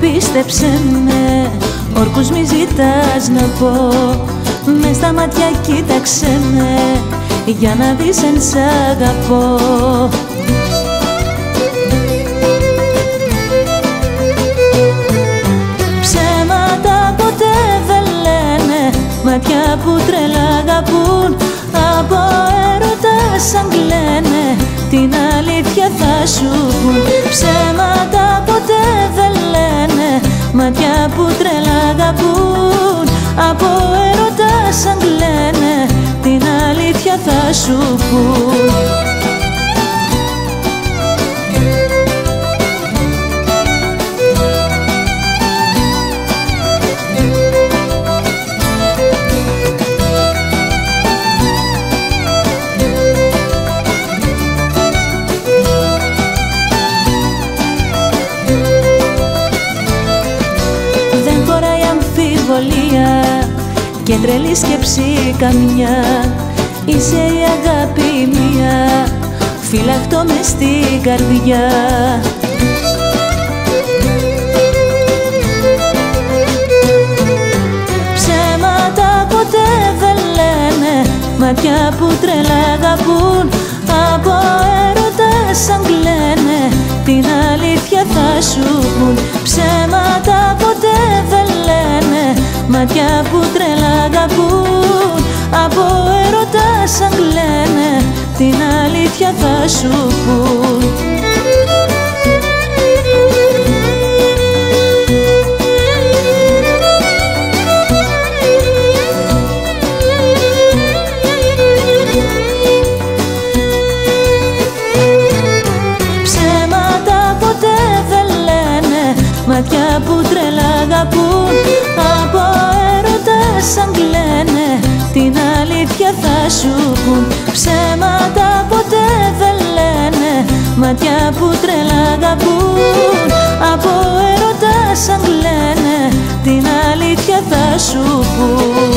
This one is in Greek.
Πίστεψε με, όρκους μη ζητάς να πω. Μες στα μάτια κοίταξε με. Για να δεις εν σ' αγαπώ. Ψέματα ποτέ δεν λένε. Μάτια που τρελά αγαπούν. Από έρωτα σαν κλαίνε. Την αλήθεια θα σου πουν Ψέματα ποτέ δεν λένε μάτια που τρελά αγαπούν. Από έρωτα σαν κλαίνε την αλήθεια θα σου πουν και τρελή σκέψη καμιά. Είσαι η αγάπη μία, φυλαχτώ μες στην καρδιά. Ψέματα ποτέ δεν λένε, μάτια που τρελά αγαπούν. Από έρωτα σαν κλαίνε, την αλήθεια θα σου πουν. Ψέματα ποτέ δεν λένε, μάτια που σαν κλαίνε, την αλήθεια θα σου πουν σου πουν. Ψέματα ποτέ δεν λένε Μάτια που τρελά αγαπούν. Από έρωτα σαν κλαίνε Την αλήθεια θα σου πουν